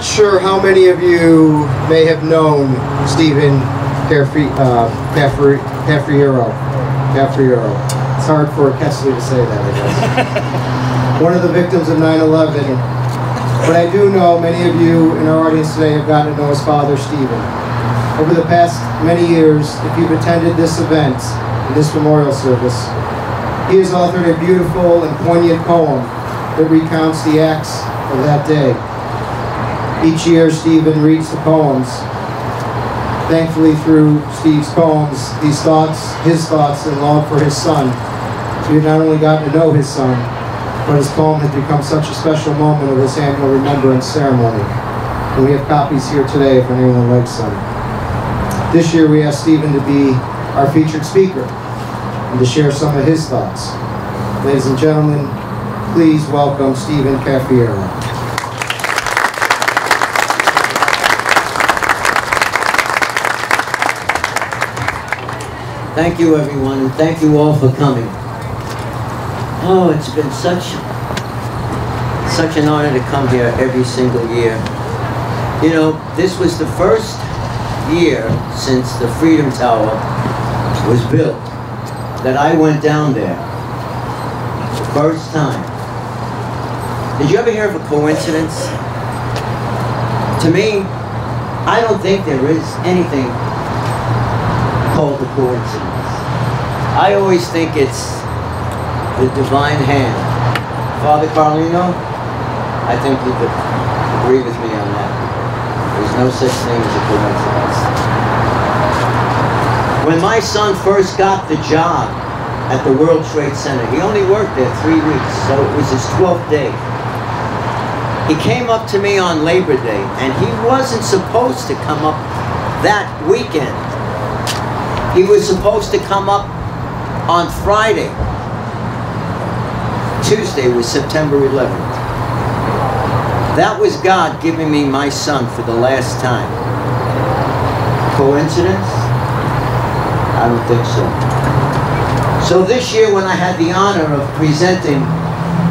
not sure how many of you may have known Stephen Cafri- uh. Cafriero. It's hard for Kessler to say that, I guess. One of the victims of 9-11. But I do know many of you in our audience today have gotten to know his father, Stephen. Over the past many years, if you've attended this event, this memorial service, he has authored a beautiful and poignant poem that recounts the acts of that day. Each year, Stephen reads the poems. Thankfully, through Steve's poems, these thoughts, his thoughts and love for his son, we have not only gotten to know his son, but his poem has become such a special moment of this annual remembrance ceremony. And we have copies here today if anyone would like some. This year, we asked Stephen to be our featured speaker and to share some of his thoughts. Ladies and gentlemen, please welcome Stephen Cafiero. Thank you, everyone, and thank you all for coming. Oh, it's been such such an honor to come here every single year. You know, this was the first year since the Freedom Tower was built that I went down there. The first time. Did you ever hear of a coincidence? To me, I don't think there is anything called a coincidence. I always think it's the divine hand. Father Carlino, I think you could agree with me on that. There's no such thing as a coincidence. When my son first got the job at the World Trade Center, he only worked there three weeks, so it was his 12th day. He came up to me on Labor Day, and he wasn't supposed to come up that weekend. He was supposed to come up on Friday. Tuesday was September 11th. That was God giving me my son for the last time. Coincidence? I don't think so. So this year when I had the honor of presenting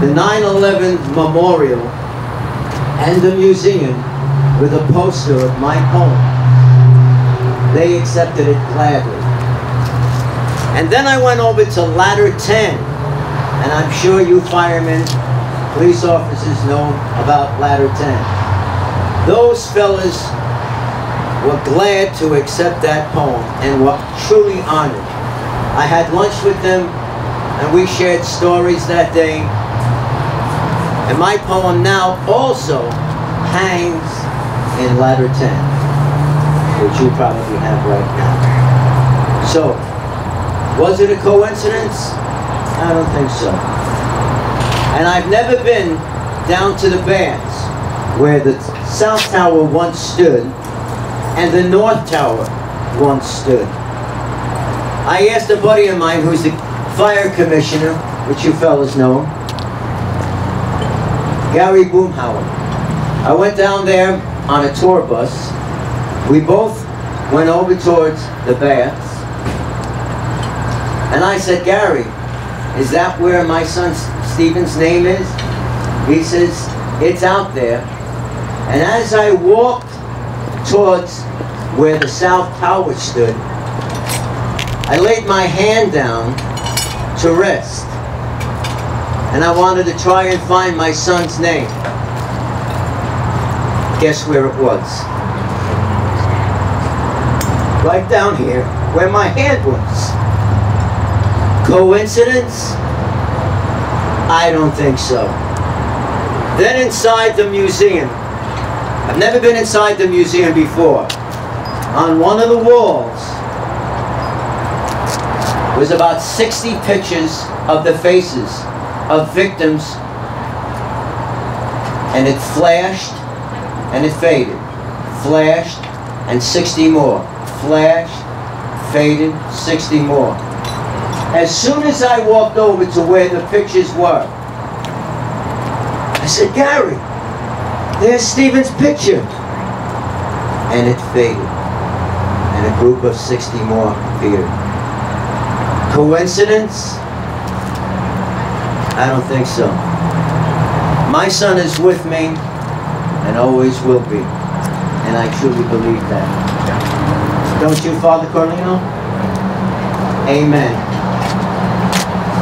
the 9-11 memorial and the museum with a poster of my poem, they accepted it gladly. And then I went over to ladder 10, and I'm sure you firemen, police officers know about ladder 10. Those fellas were glad to accept that poem and were truly honored. I had lunch with them, and we shared stories that day. And my poem now also hangs in ladder 10, which you probably have right now. So, was it a coincidence? I don't think so. And I've never been down to the baths where the South Tower once stood and the North Tower once stood. I asked a buddy of mine who's the fire commissioner, which you fellas know, Gary Boomhauer. I went down there on a tour bus. We both went over towards the baths. And I said, Gary, is that where my son Stephen's name is? He says, it's out there. And as I walked towards where the South Tower stood, I laid my hand down to rest. And I wanted to try and find my son's name. Guess where it was? Right down here, where my hand was. Coincidence? I don't think so. Then inside the museum, I've never been inside the museum before. On one of the walls was about 60 pictures of the faces of victims and it flashed and it faded. Flashed and 60 more. Flashed, faded, 60 more. As soon as I walked over to where the pictures were, I said, Gary, there's Steven's picture. And it faded. And a group of 60 more appeared. Coincidence? I don't think so. My son is with me, and always will be. And I truly believe that. Don't you, Father Carlino? Amen.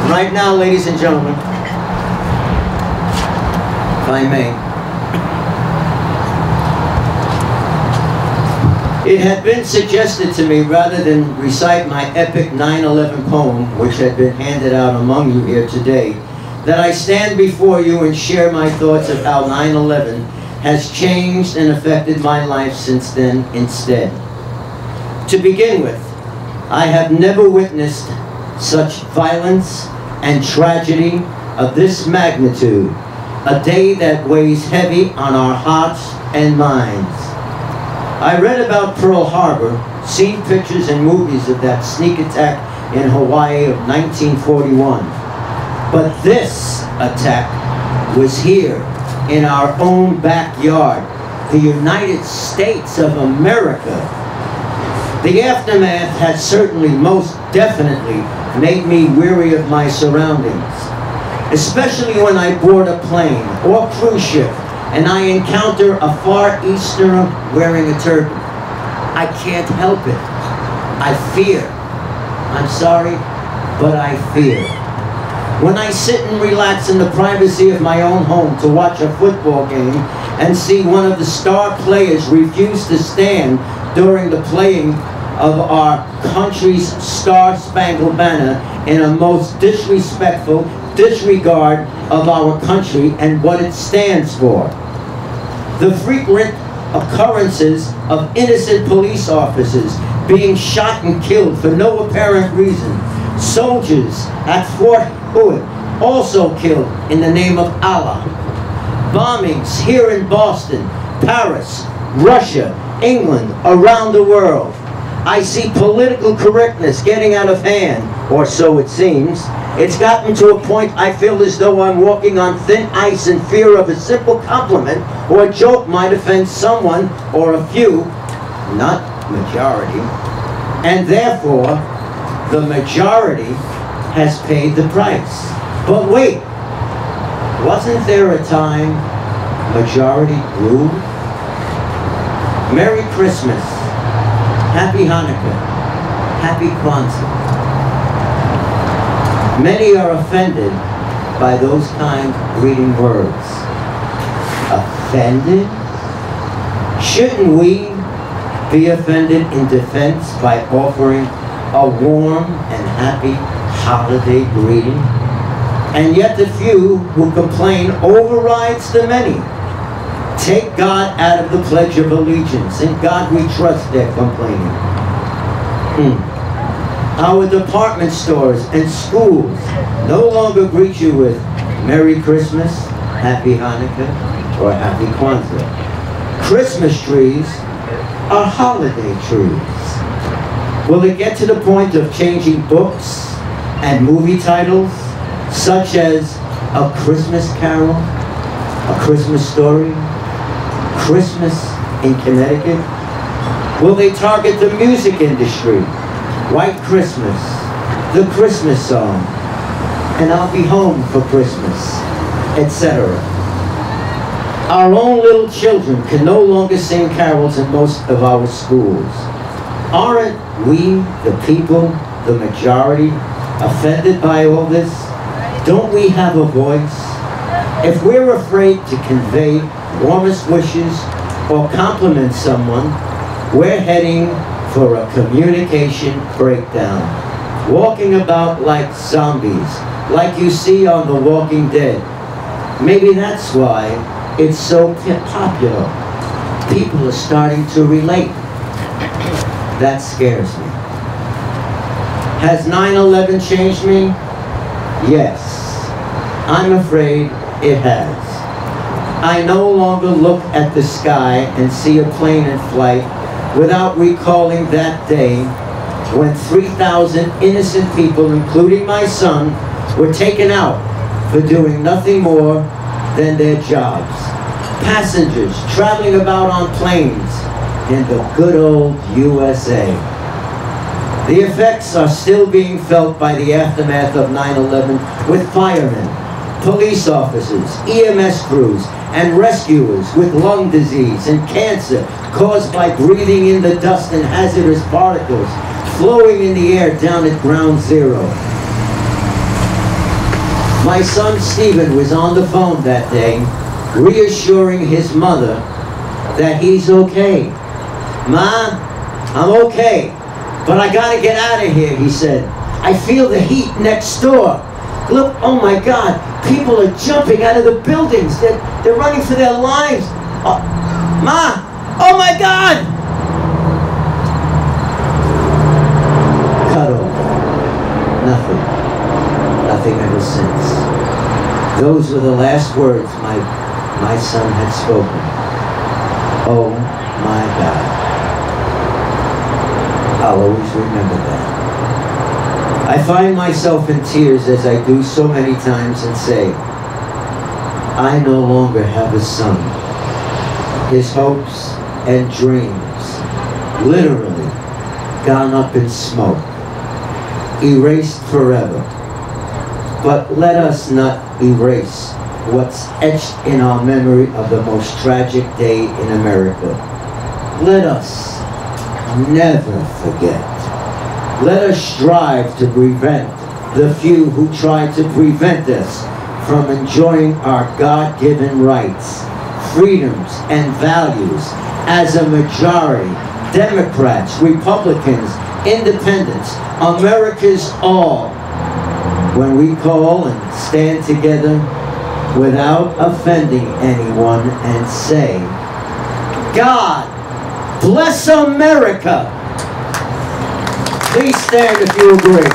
Right now, ladies and gentlemen, if I may, It had been suggested to me, rather than recite my epic 9-11 poem, which had been handed out among you here today, that I stand before you and share my thoughts of how 9-11 has changed and affected my life since then instead. To begin with, I have never witnessed such violence and tragedy of this magnitude, a day that weighs heavy on our hearts and minds. I read about Pearl Harbor, seen pictures and movies of that sneak attack in Hawaii of 1941. But this attack was here in our own backyard, the United States of America. The aftermath has certainly most definitely made me weary of my surroundings, especially when I board a plane or cruise ship and I encounter a Far Easterner wearing a turban, I can't help it. I fear. I'm sorry, but I fear. When I sit and relax in the privacy of my own home to watch a football game and see one of the star players refuse to stand during the playing of our country's star-spangled banner in a most disrespectful disregard of our country and what it stands for. The frequent occurrences of innocent police officers being shot and killed for no apparent reason. Soldiers at Fort Hood also killed in the name of Allah. Bombings here in Boston, Paris, Russia, England, around the world. I see political correctness getting out of hand, or so it seems. It's gotten to a point I feel as though I'm walking on thin ice in fear of a simple compliment or a joke might offend someone or a few, not majority, and therefore the majority has paid the price. But wait, wasn't there a time majority ruled? Merry Christmas, Happy Hanukkah, Happy Kwanzaa. Many are offended by those kind greeting words. Offended? Shouldn't we be offended in defense by offering a warm and happy holiday greeting? And yet the few who complain overrides the many. God out of the Pledge of Allegiance. In God we trust they're complaining. Hmm. Our department stores and schools no longer greet you with Merry Christmas, Happy Hanukkah, or Happy Kwanzaa. Christmas trees are holiday trees. Will it get to the point of changing books and movie titles, such as A Christmas Carol, A Christmas Story, Christmas in Connecticut? Will they target the music industry White Christmas, the Christmas song, and I'll be home for Christmas, etc. Our own little children can no longer sing carols in most of our schools. Aren't we, the people, the majority, offended by all this? Don't we have a voice? If we're afraid to convey warmest wishes or compliment someone, we're heading for a communication breakdown. Walking about like zombies, like you see on The Walking Dead. Maybe that's why it's so popular. People are starting to relate. That scares me. Has 9-11 changed me? Yes. I'm afraid it has. I no longer look at the sky and see a plane in flight without recalling that day when 3,000 innocent people, including my son, were taken out for doing nothing more than their jobs. Passengers traveling about on planes in the good old USA. The effects are still being felt by the aftermath of 9-11 with firemen, police officers, EMS crews, and rescuers with lung disease and cancer caused by breathing in the dust and hazardous particles flowing in the air down at ground zero. My son Stephen was on the phone that day, reassuring his mother that he's okay. Ma, I'm okay, but I gotta get out of here, he said. I feel the heat next door. Look, oh my God, people are jumping out of the buildings. They're, they're running for their lives. Oh, Ma, oh my God! Cut off. Nothing. Nothing ever since. Those were the last words my, my son had spoken. Oh my God. I'll always remember that. I find myself in tears as I do so many times and say, I no longer have a son. His hopes and dreams literally gone up in smoke, erased forever. But let us not erase what's etched in our memory of the most tragic day in America. Let us never forget. Let us strive to prevent the few who try to prevent us from enjoying our God-given rights, freedoms, and values as a majority, Democrats, Republicans, Independents, America's all, when we call and stand together without offending anyone and say, God bless America. Please stand if you agree.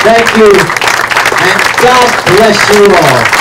Thank you, and God bless you all.